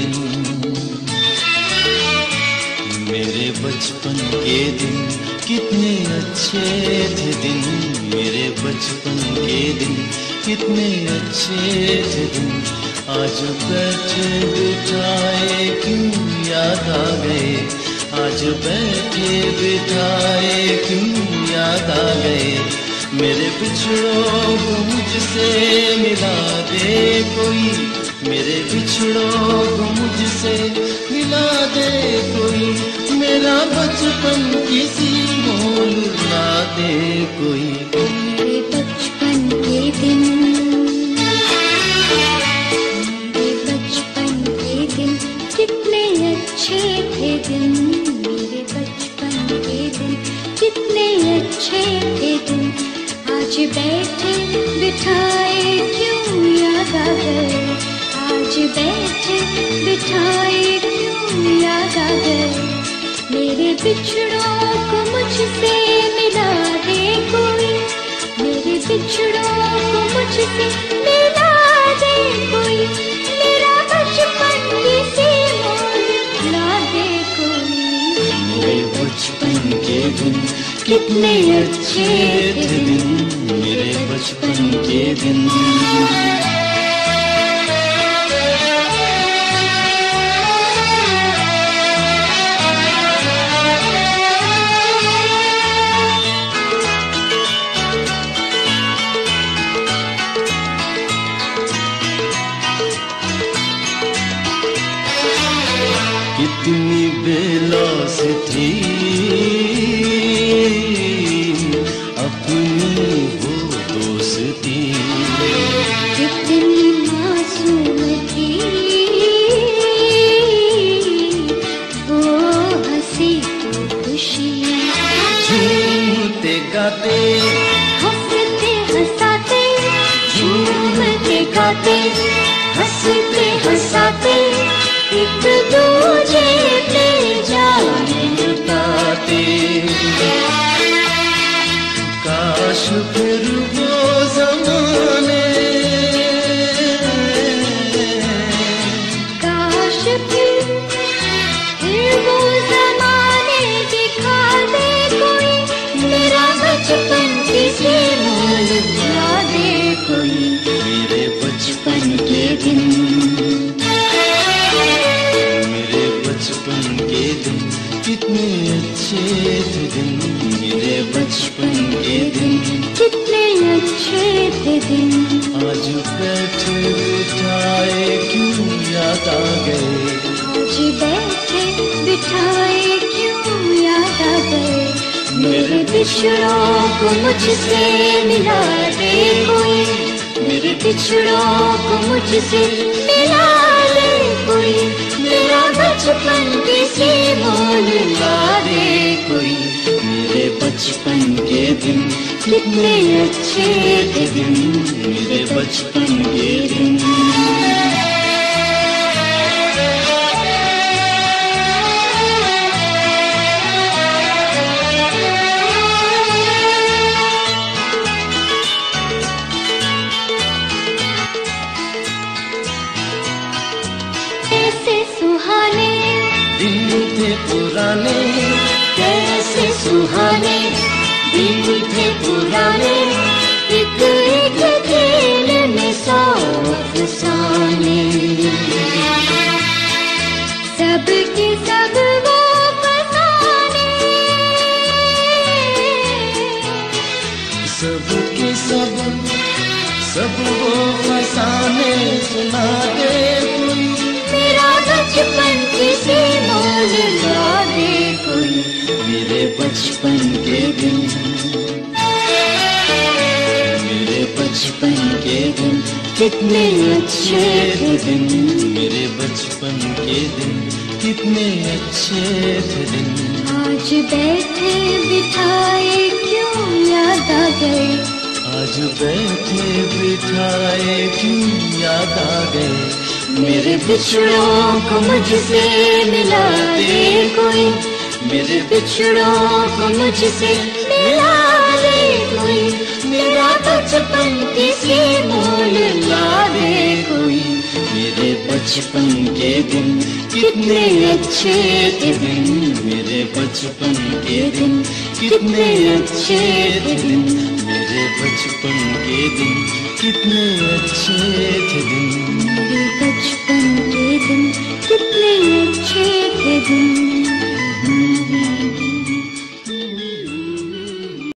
दिन। मेरे बचपन के दिन कितने अच्छे थे दिन। मेरे बचपन के दिन कितने अच्छे थे दिन। आज बैठे बिठाए क्यों याद आ गए? आज बैठे बिठाए क्यों याद आ गए? मेरे पिछड़ों को मुझसे मिला दे कोई। मेरे पिछड़ों अच्छे थे दिन आज बैठे बिठाए क्यों याद आ गए आज बैठे बिठाए क्यों याद आ गए मेरे बिछड़ों को मुझसे मिला दे कोई। मेरे बिछड़ों को मुझसे मिला दे कोई। कितने अच्छे थे दिन मेरे बचपन के दिन कितनी बेलौस थी झूमते गाते हंसते हंसाते एक दूजे पे जान लुटाते। काश फिर वो जमाने काश फिर फिर वो जमाने दिखा दे कोई मेरा बचपन किसी मोल ला दे कोई आज बैठे बिठाए क्यों याद आ गए? आज बैठे बिठाए क्यों याद आ गए? मेरे बिछड़ों को मुझसे मिला दे कोई। मेरे बिछड़ों को मुझसे मिला दे कोई। मेरा बचपन किसी मोल ला दे कोई? मेरे बचपन के दिन कितने अच्छे थे दिन। मेरे बचपन के दिन। कैसे सुहाने। दिन थे पुराने कैसे सुहाने। दिन थे पुराने एक एक खेल में सौ अफसाने। सबके सब वो फसाने। सबके सब सब वो फसाने सुना दे कोई। मेरा बचपन किसी मोल ला दे कोई। मेरे बचपन के दिन कितने अच्छे थे दिन। मेरे बचपन के दिन कितने अच्छे थे दिन। आज बैठे बिठाए क्यों याद आ गए? आज बैठे बिठाए क्यों याद आ गए? मेरे बिछड़ों को मुझसे मिला दे कोई। मेरे बिछड़ों को मुझसे मिला बचपन किसी मोल ला दे कोई? मेरे बचपन के दिन कितने अच्छे थे दिन। मेरे बचपन के दिन कितने अच्छे थे दिन। मेरे बचपन के दिन कितने अच्छे थे दिन। मेरे बचपन के दिन कितने अच्छे थे दिन।